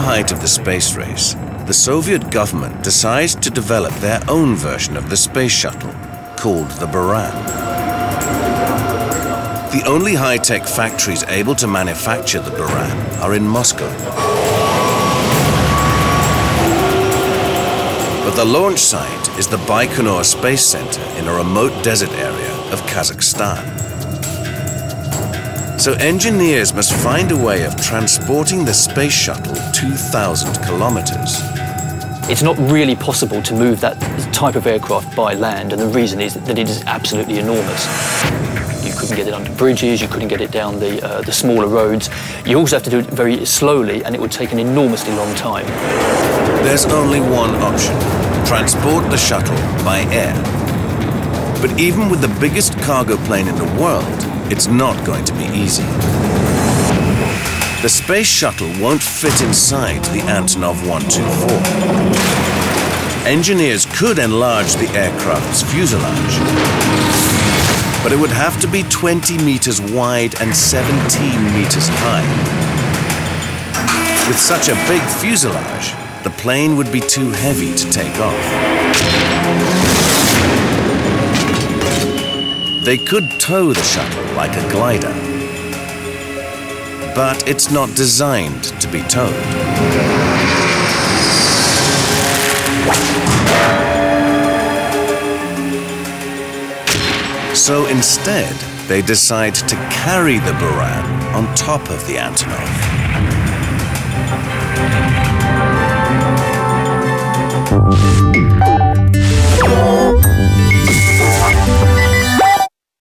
height of the space race, the Soviet government decides to develop their own version of the space shuttle, called the Buran. The only high-tech factories able to manufacture the Buran are in Moscow. But the launch site is the Baikonur Space Center in a remote desert area of Kazakhstan. So engineers must find a way of transporting the space shuttle 2,000 kilometers. It's not really possible to move that type of aircraft by land, and the reason is that it is absolutely enormous. You couldn't get it under bridges, you couldn't get it down the, uh, the smaller roads. You also have to do it very slowly, and it would take an enormously long time. There's only one option, transport the shuttle by air. But even with the biggest cargo plane in the world, it's not going to be easy. The space shuttle won't fit inside the Antonov 124. Engineers could enlarge the aircraft's fuselage, but it would have to be 20 meters wide and 17 meters high. With such a big fuselage, the plane would be too heavy to take off. They could tow the shuttle like a glider, but it's not designed to be towed. So instead, they decide to carry the Buran on top of the Antonov.